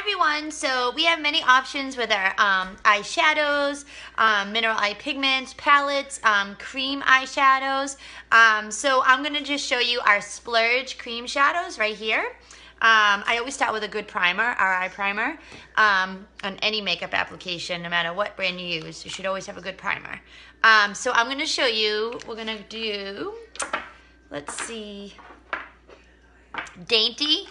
everyone. So we have many options with our um, eyeshadows, um, mineral eye pigments, palettes, um, cream eyeshadows. Um, so I'm going to just show you our Splurge cream shadows right here. Um, I always start with a good primer, our eye primer, um, on any makeup application, no matter what brand you use. You should always have a good primer. so I'm going to show you, we're going to do, let's see, Dainty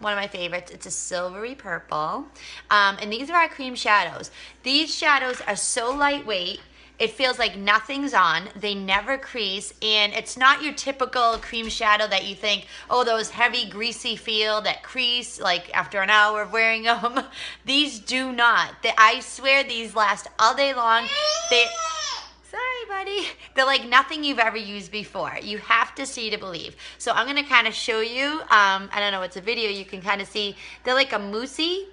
one of my favorites. It's a silvery purple. Um, and these are our cream shadows. These shadows are so lightweight. It feels like nothing's on. They never crease. And it's not your typical cream shadow that you think, oh, those heavy, greasy feel that crease like after an hour of wearing them. these do not. They, I swear these last all day long. They buddy. They're like nothing you've ever used before. You have to see to believe. So I'm gonna kind of show you. Um, I don't know, it's a video. You can kind of see. They're like a moussey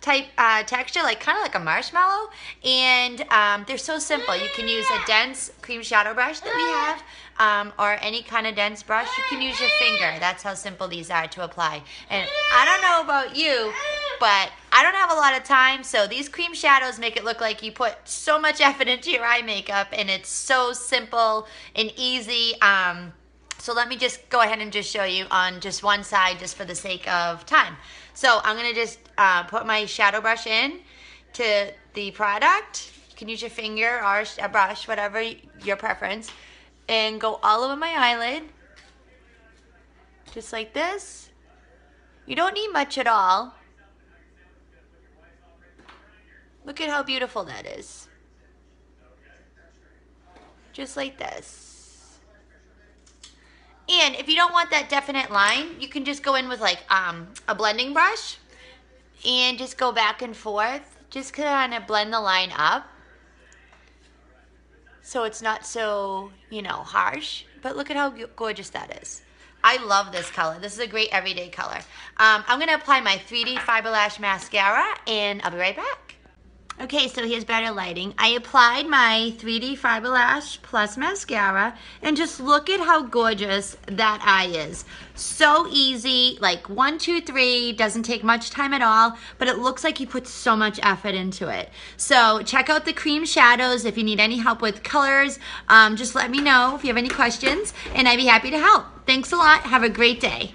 type uh, texture, like kind of like a marshmallow. And um, they're so simple. You can use a dense cream shadow brush that we have, um, or any kind of dense brush. You can use your finger. That's how simple these are to apply. And I don't know about you, but I don't have a lot of time, so these cream shadows make it look like you put so much effort into your eye makeup, and it's so simple and easy. Um, so let me just go ahead and just show you on just one side, just for the sake of time. So I'm gonna just uh, put my shadow brush in to the product. You can use your finger or a brush, whatever your preference, and go all over my eyelid, just like this. You don't need much at all. Look at how beautiful that is. Just like this. And if you don't want that definite line, you can just go in with like um, a blending brush and just go back and forth. Just kind of blend the line up so it's not so, you know, harsh. But look at how gorgeous that is. I love this color. This is a great everyday color. Um, I'm going to apply my 3D Fiber Lash Mascara, and I'll be right back. Okay, so here's better lighting. I applied my 3D Fiber Lash Plus Mascara, and just look at how gorgeous that eye is. So easy, like one, two, three, doesn't take much time at all, but it looks like you put so much effort into it. So check out the cream shadows. If you need any help with colors, um, just let me know if you have any questions, and I'd be happy to help. Thanks a lot. Have a great day.